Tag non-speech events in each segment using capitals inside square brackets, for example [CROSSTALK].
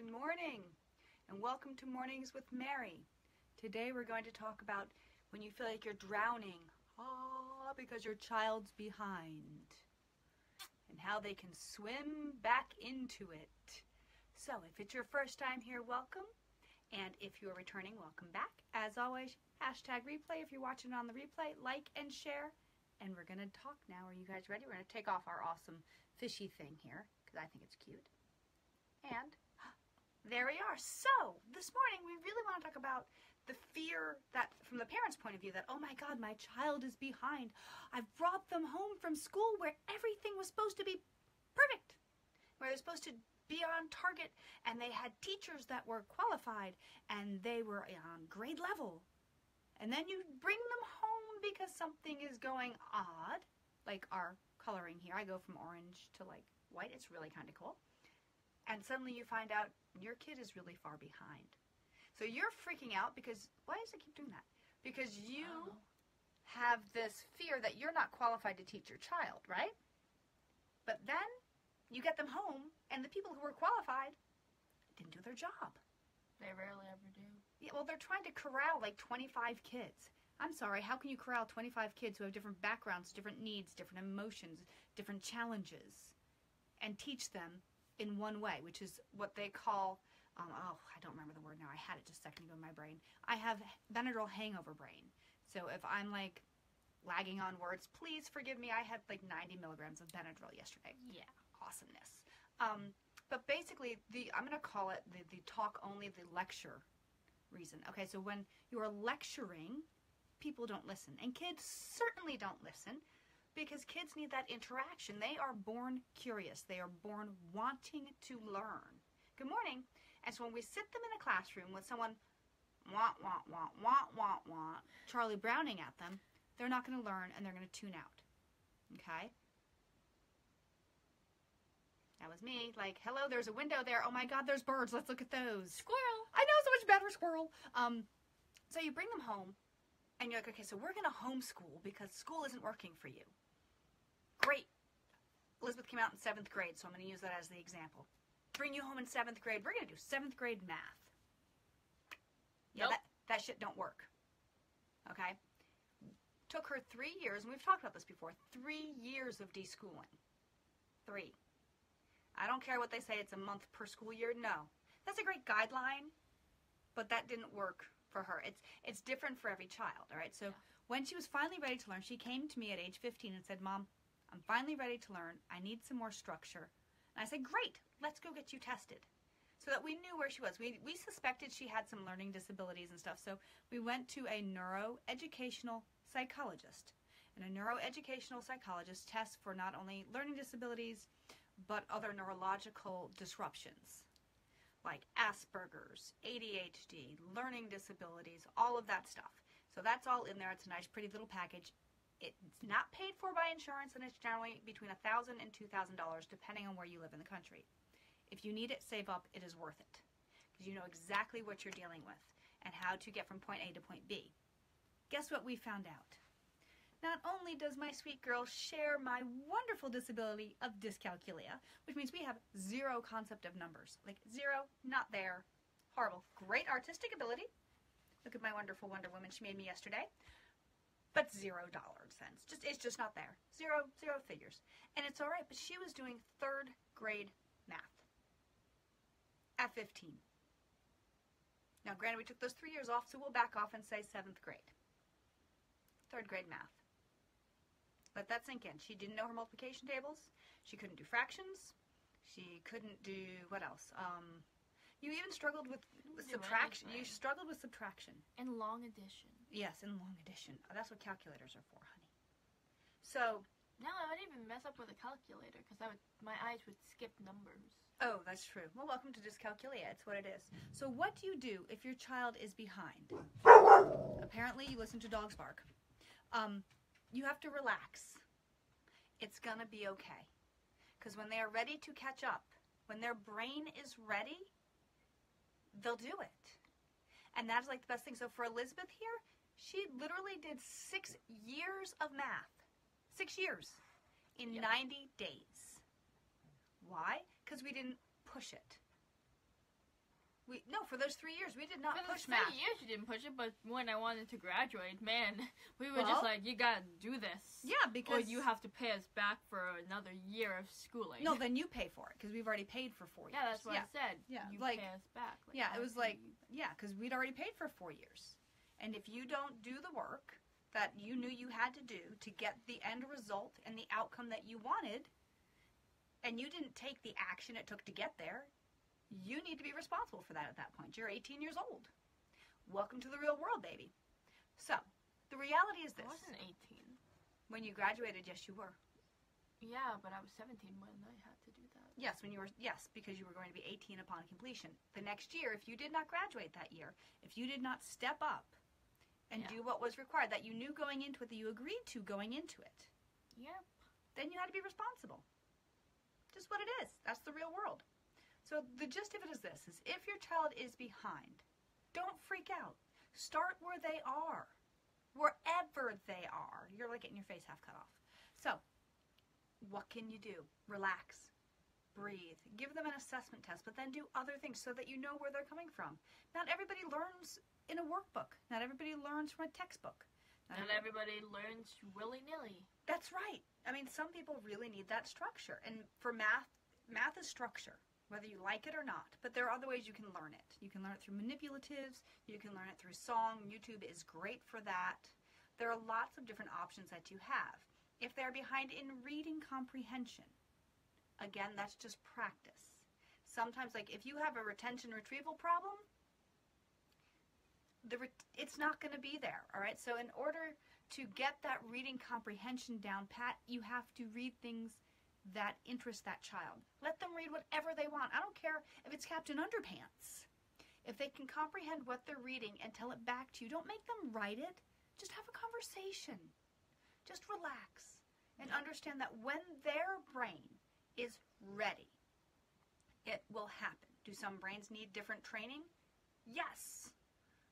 Good morning, and welcome to Mornings with Mary. Today we're going to talk about when you feel like you're drowning, ah, because your child's behind, and how they can swim back into it. So, if it's your first time here, welcome, and if you are returning, welcome back. As always, hashtag replay if you're watching on the replay, like and share. And we're going to talk now. Are you guys ready? We're going to take off our awesome fishy thing here because I think it's cute. And there we are. So, this morning we really want to talk about the fear that, from the parent's point of view, that, oh my God, my child is behind. I've brought them home from school where everything was supposed to be perfect, where they're supposed to be on target, and they had teachers that were qualified, and they were on grade level. And then you bring them home because something is going odd, like our coloring here. I go from orange to like white. It's really kind of cool and suddenly you find out your kid is really far behind. So you're freaking out because why does it keep doing that? Because you Oh. have this fear that you're not qualified to teach your child, right? But then you get them home and the people who were qualified didn't do their job. They rarely ever do. Yeah, well, they're trying to corral like 25 kids. I'm sorry, how can you corral 25 kids who have different backgrounds, different needs, different emotions, different challenges, and teach them in one way, which is what they call, um, oh, I don't remember the word now. I had it just a second ago in my brain. I have Benadryl hangover brain. So if I'm like lagging on words, please forgive me. I had like 90 milligrams of Benadryl yesterday Yeah. awesomeness. Um, but basically, the I'm going to call it the, the talk only, the lecture reason. Okay, so when you are lecturing, people don't listen. And kids certainly don't listen because kids need that interaction. They are born curious, they are born wanting to learn. Good morning. And so when we sit them in a classroom with someone want, want, want, want, want, want, Charlie Browning at them, they're not going to learn and they're going to tune out. Okay? That was me. Like, hello, there's a window there. Oh my God, there's birds. Let's look at those. Squirrel. I know so much better, squirrel. Um, so you bring them home, and you're like, okay, so we're gonna homeschool because school isn't working for you. Great. Elizabeth came out in seventh grade, so I'm gonna use that as the example. Bring you home in seventh grade. We're gonna do seventh grade math. Yeah, Nope. that that shit don't work. Okay. Took her three years, and we've talked about this before. Three years of deschooling. Three. I don't care what they say. It's a month per school year. No, that's a great guideline, but that didn't work for her. It's it's different for every child. All right. So Yeah. when she was finally ready to learn, she came to me at age 15 and said, "Mom, I'm finally ready to learn. I need some more structure." And I said, "Great. Let's go get you tested." So that we knew where she was. We we suspected she had some learning disabilities and stuff. So we went to a neuroeducational psychologist. And a neuroeducational psychologist tests for not only learning disabilities but other neurological disruptions like Asperger's, ADHD, learning disabilities, all of that stuff. So that's all in there. It's a nice, pretty little package. It's not paid for by insurance, and it's generally between $1,000 and $2,000, depending on where you live in the country. If you need it, save up. It is worth it because you know exactly what you're dealing with and how to get from point A to point B. Guess what we found out? Not only does my sweet girl share my wonderful disability of dyscalculia, which means we have zero concept of numbers. Like zero, not there. Horrible. Great artistic ability. Look at my wonderful Wonder Woman she made me yesterday. But zero dollar cents. Just it's just not there. Zero, zero figures. And it's all right, but she was doing third grade math at 15. Now, granted, we took those three years off, so we'll back off and say seventh grade. Third grade math. Let that sink in. She didn't know her multiplication tables. She couldn't do fractions. She couldn't do what else? Um, you even struggled with, with subtraction. You struggled with subtraction. And long addition. Yes, in long addition. That's what calculators are for, honey. So, No, I would even mess up with a calculator because I would my eyes would skip numbers. oh, that's true. Well, welcome to Dyscalculia. It's what it is. So, what do you do if your child is behind? Apparently, you listen to dogs bark. Um, you have to relax. It's gonna be okay. Because when they are ready to catch up, when their brain is ready, they'll do it. And that's like the best thing. So for Elizabeth here, she literally did six years of math. Six years in Yeah. 90 days. Why? Because we didn't push it. We no for those three years we did not For push three math. years you didn't push it, but when I wanted to graduate, man, [LAUGHS] we were Well- just like, you gotta do this. Yeah, Or because you have to pay us back for another year of schooling. no, then [LAUGHS] you pay for it because we've already paid for four years. Yeah, that's what yeah. I said. Yeah, You like- pay us back. Like, Yeah, it was like-. Yeah, because we'd already paid for four years. And if you don't do the work that you knew you had to do to get the end result and the outcome that you wanted, and you didn't take the action it took to get there, you need to be responsible for that at that point. You're 18 years old. Welcome to the real world, baby. So, the reality is this. I wasn't 18. When you graduated, yes, you were. Yeah, but I was 17 when I had to do that. Yes, when you were yes, because you were going to be 18 upon completion. The next year, if you did not graduate that year, if you did not step up and Yeah. do what was required that you knew going into it, that you agreed to going into it, Yep. then you had to be responsible. Just what it is. That's the real world. So the gist of it is this is if your child is behind, don't freak out. Start where they are. Wherever they are. You're like getting your face half cut off. So, what can you do? Relax. Breathe. Give them an assessment test, but then do other things so that you know where they're coming from. Not everybody learns in a workbook. Not everybody learns from a textbook. Not every- everybody learns willy nilly. that's right. I mean, some people really need that structure. And for math, math is structure, whether you like it or not. But there are other ways you can learn it. You can learn it through manipulatives, you can learn it through song. YouTube is great for that. There are lots of different options that you have. If they're behind in reading comprehension, again, that's just practice. Sometimes, like if you have a retention retrieval problem, the ret- it's not going to be there. All right. So, in order to get that reading comprehension down pat, you have to read things that interest that child. Let them read whatever they want. I don't care if it's Captain Underpants. If they can comprehend what they're reading and tell it back to you, don't make them write it. Just have a conversation. Just relax and understand that when their brain is ready, it will happen. Do some brains need different training? Yes.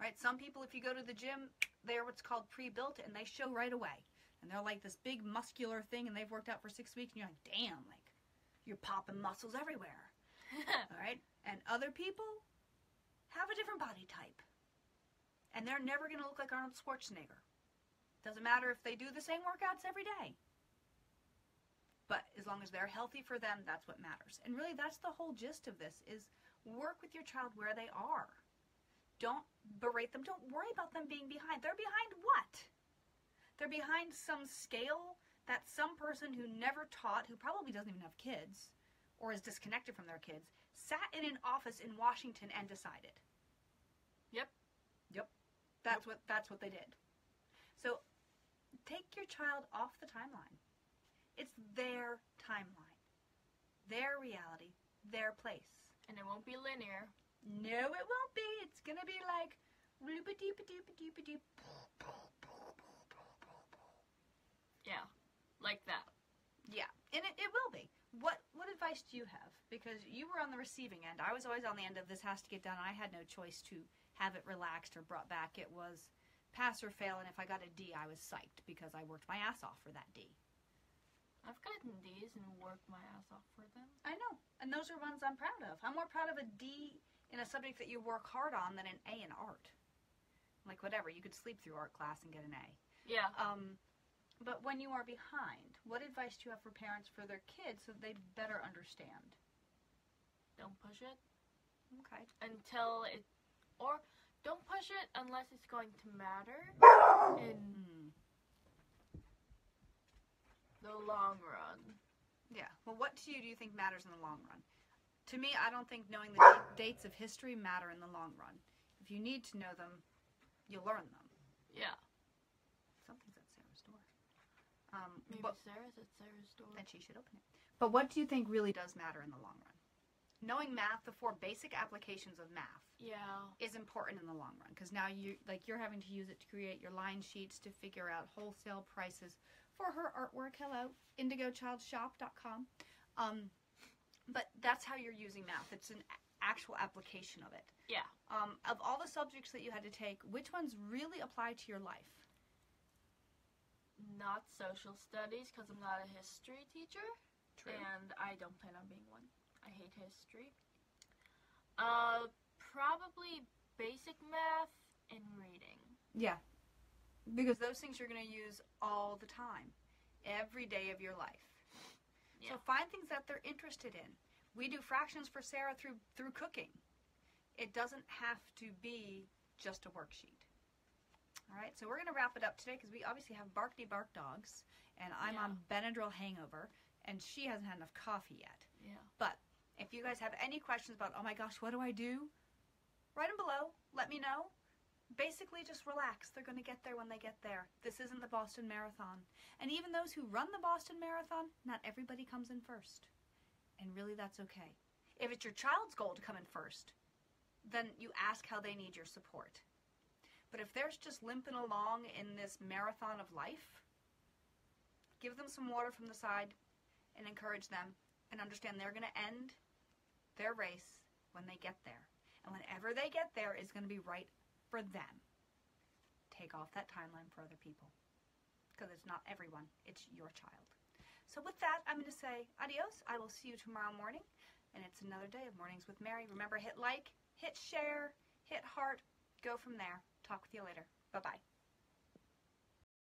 Right? Some people, if you go to the gym, they're what's called pre-built and they show right away. And they're like this big muscular thing and they've worked out for six weeks and you're like, damn, like you're popping muscles everywhere. [LAUGHS] All right? And other people have a different body type. And they're never going to look like Arnold Schwarzenegger. Doesn't matter if they do the same workouts every day. But as long as they're healthy for them, that's what matters. And really that's the whole gist of this is work with your child where they are. Don't berate them. Don't worry about them being behind. They're behind what? They're behind some scale that some person who never taught, who probably doesn't even have kids or is disconnected from their kids, sat in an office in Washington and decided. Yep. Yep. That's what that's what they did. So take your child off the timeline. It's their timeline. Their reality, their place. and it won't be linear. No, it won't be. It's gonna be like bloop a doop a doop a doop a doop. Yeah. Like that. Yeah, and it, it will be. What what advice do you have? Because you were on the receiving end. I was always on the end of this has to get done. I had no choice to have it relaxed or brought back. It was pass or fail, and if I got a D, I was psyched because I worked my ass off for that D. I've gotten D's and worked my ass off for them. I know, and those are ones I'm proud of. I'm more proud of a D in a subject that you work hard on than an A in art. Like whatever, you could sleep through art class and get an A. Yeah. Um, but when you are behind, what advice do you have for parents for their kids so they better understand? Don't push it Okay. until it, or don't push it unless it's going to matter in Hmm. the long run. Yeah. Well, what to you do you think matters in the long run? To me, I don't think knowing the dates of history matter in the long run. If you need to know them, you learn them. Yeah. Something's at Sarah's door. Um, Maybe but Sarah's at Sarah's door. then she should open it. But what do you think really does matter in the long run? Knowing math, the four basic applications of math, Yeah. is important in the long run because now you like you're having to use it to create your line sheets to figure out wholesale prices for her artwork. Hello, indigochildshop.com. Um, but that's how you're using math. It's an actual application of it. Yeah. Um, of all the subjects that you had to take, which ones really apply to your life? Not social studies because I'm not a history teacher. And I don't plan on being one. I hate history. Uh, Probably basic math and reading. Yeah. Because those things you're going to use all the time, every day of your life. So find things that they're interested in. We do fractions for Sarah through through cooking. It doesn't have to be just a worksheet. All right, so we're going to wrap it up today because we obviously have barky bark dogs, and I'm Yeah. on Benadryl hangover, and she hasn't had enough coffee yet. Yeah. But if you guys have any questions about, oh my gosh, what do I do? Write them below. Let me know. Basically, just relax. They're going to get there when they get there. This isn't the Boston Marathon. And even those who run the Boston Marathon, not everybody comes in first. And really, that's okay. If it's your child's goal to come in first, then you ask how they need your support. But if they're just limping along in this marathon of life, give them some water from the side and encourage them and understand they're going to end their race when they get there. And whenever they get there is going to be right for them. Take off that timeline for other people. Because it's not everyone, it's your child. So, with that, I'm going to say adios. I will see you tomorrow morning. And it's another day of Mornings with Mary. Remember, hit like, hit share, hit heart. Go from there. Talk with you later. Bye bye.